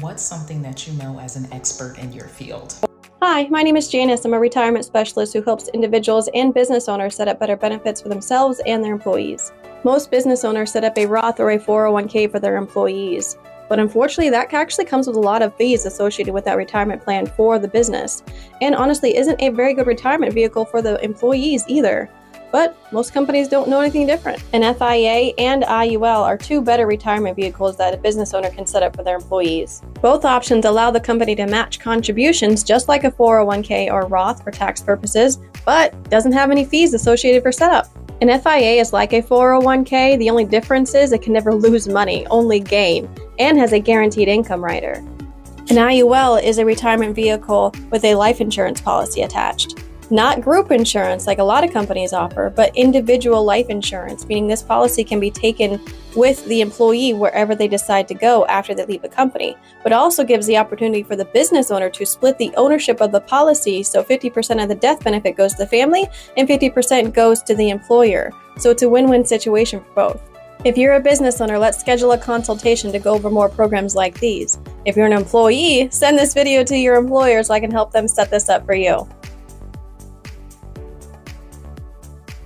what's something that you know as an expert in your field? Hi, my name is Janice. I'm a retirement specialist who helps individuals and business owners set up better benefits for themselves and their employees. Most business owners set up a Roth or a 401k for their employees. But unfortunately, that actually comes with a lot of fees associated with that retirement plan for the business, and honestly isn't a very good retirement vehicle for the employees either. But most companies don't know anything different. An FIA and IUL are two better retirement vehicles that a business owner can set up for their employees. Both options allow the company to match contributions just like a 401k or Roth for tax purposes, but doesn't have any fees associated for setup. An FIA is like a 401k, the only difference is it can never lose money, only gain, and has a guaranteed income rider. An IUL is a retirement vehicle with a life insurance policy attached. Not group insurance like a lot of companies offer, but individual life insurance, meaning this policy can be taken with the employee wherever they decide to go after they leave the company, but also gives the opportunity for the business owner to split the ownership of the policy so 50% of the death benefit goes to the family and 50% goes to the employer. So it's a win win situation for both. If you're a business owner, let's schedule a consultation to go over more programs like these. If you're an employee, send this video to your employer so I can help them set this up for you.